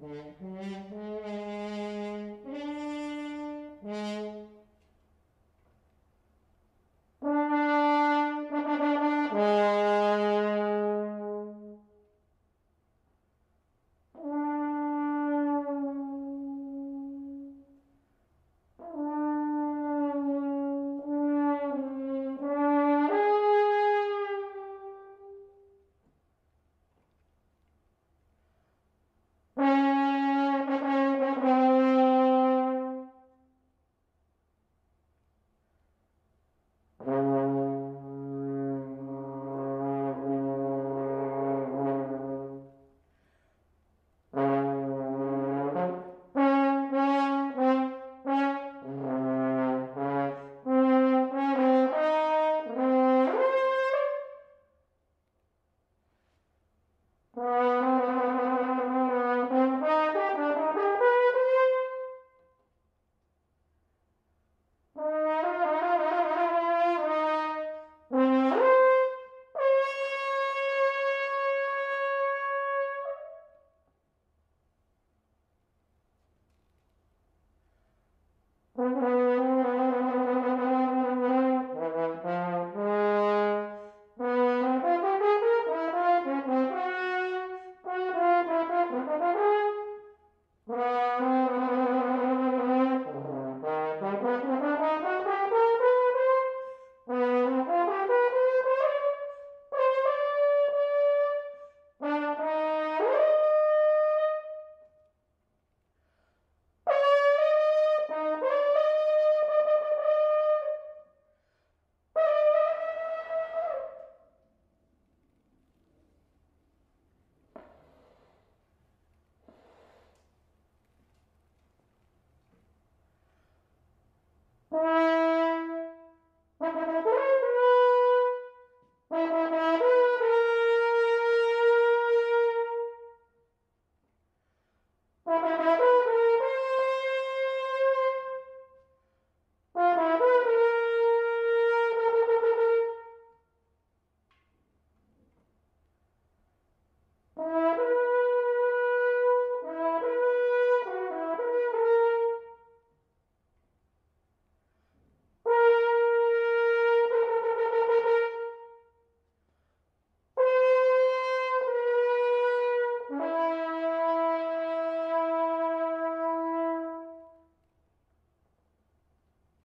Mm-hmm. Mm-hmm.